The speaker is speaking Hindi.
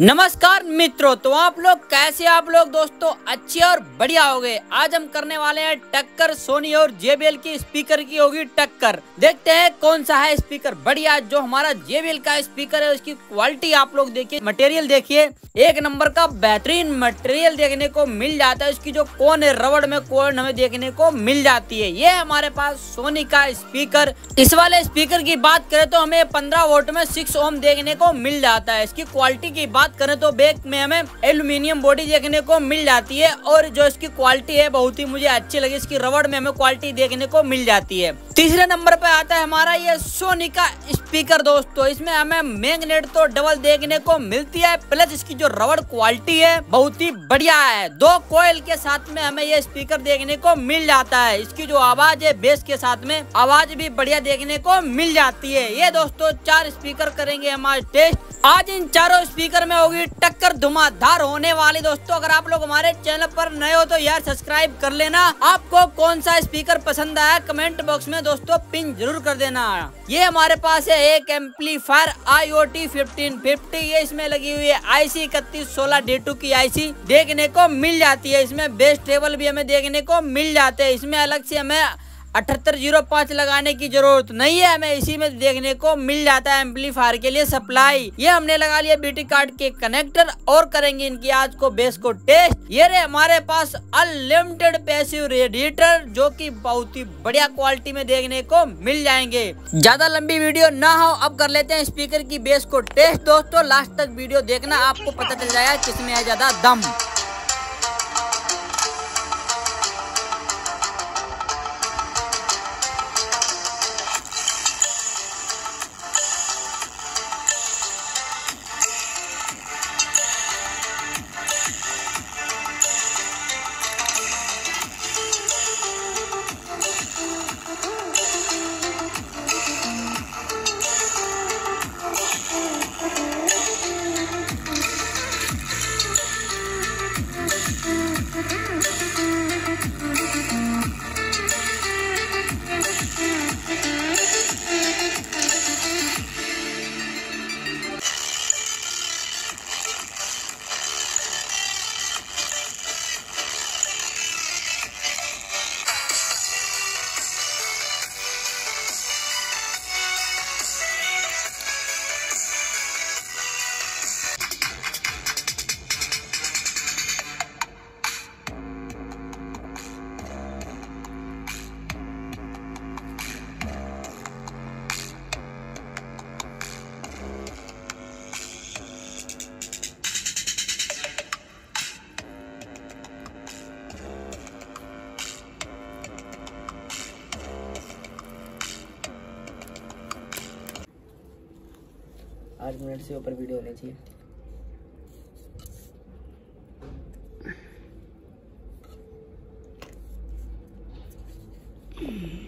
नमस्कार मित्रों तो आप लोग कैसे आप लोग दोस्तों? अच्छे और बढ़िया हो गए। आज हम करने वाले हैं टक्कर सोनी और जेबीएल की स्पीकर की होगी टक्कर। देखते हैं कौन सा है स्पीकर बढ़िया, जो हमारा जेबीएल का स्पीकर है, उसकी क्वालिटी आप लोग देखिए। मटेरियल देखिए, एक नंबर का बेहतरीन मटेरियल देखने को मिल जाता है। उसकी जो कौन है, रबड़ में कौन हमें देखने को मिल जाती है। ये हमारे पास सोनी का स्पीकर। इस वाले स्पीकर की बात करें तो हमें पंद्रह वोल्ट में सिक्स ओम देखने को मिल जाता है। इसकी क्वालिटी की बात बात करें तो बैग में हमें एल्यूमिनियम बॉडी देखने को मिल जाती है और जो इसकी क्वालिटी है बहुत ही मुझे अच्छी लगी। इसकी रबड़ में हमें क्वालिटी देखने को मिल जाती है। तीसरे नंबर पे आता है हमारा ये सोनी का स्पीकर दोस्तों। इसमें हमें मैग्नेट तो डबल देखने को मिलती है, प्लस इसकी जो रबड़ क्वालिटी है बहुत ही बढ़िया है। दो कोयल के साथ में हमें ये स्पीकर देखने को मिल जाता है। इसकी जो आवाज़ है, बेस के साथ में आवाज़ भी बढ़िया देखने को मिल जाती है। ये दोस्तों चार स्पीकर करेंगे हमारे टेस्ट। आज इन चारों स्पीकर में होगी टक्कर धुआंधार होने वाली। दोस्तों, अगर आप लोग हमारे चैनल पर नए हो तो यार सब्सक्राइब कर लेना। आपको कौन सा स्पीकर पसंद आया, कमेंट बॉक्स में दोस्तों पिन ज़रूर कर देना। ये हमारे पास है एक amplifier I O T fifteen fifty ये इसमें लगी हुई है आई सी इकतीस सोलह डी टू की आई सी देखने को मिल जाती है इसमें। बेस्ट टेबल भी हमें देखने को मिल जाते हैं। इसमें अलग से हमें अठहत्तर ज़ीरो पाँच लगाने की ज़रूरत नहीं है। हमें इसी में देखने को मिल जाता है एम्पलीफायर के लिए सप्लाई। ये हमने लगा लिया बीटी कार्ड के कनेक्टर और करेंगे इनकी आज को बेस को टेस्ट। ये रहे हमारे पास अनलिमिटेड पैसिव रेडिएटर, जो कि बहुत ही बढ़िया क्वालिटी में देखने को मिल जाएँगे। ज़्यादा लंबी वीडियो ना हो, अब कर लेते हैं स्पीकर की बेस को टेस्ट। दोस्तों, लास्ट तक वीडियो देखना, आपको पता चल जाएगा किसमें है ज़्यादा दम। आठ मिनट से ऊपर वीडियो होनी चाहिए। Thank